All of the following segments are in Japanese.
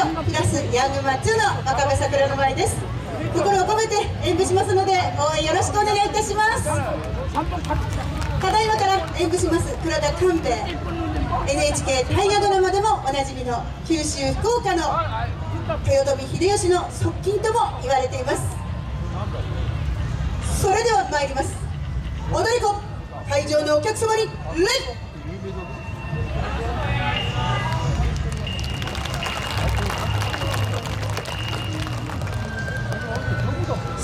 プラスヤングマッチョの若葉桜の舞です。心を込めて演舞しますので応援よろしくお願いいたします。ただいまから演舞します倉田官兵衛 NHK 大河ドラマでもおなじみの九州福岡の豊臣秀吉の側近とも言われています。それでは参ります。踊り子会場のお客様に礼。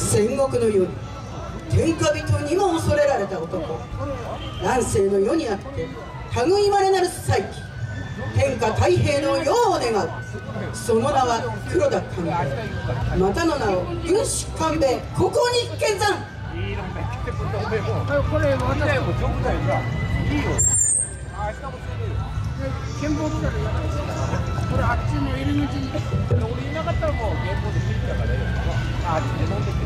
戦国の世天下人にも恐れられた男。乱世の世にあって類いまれなる再起。天下太平の世を願う。その名は黒田官兵衛。またの名を軍師官兵ここに見参これあっちの入り口に俺いなかったらもう剣道で切ったからよ。あっちで飲んでて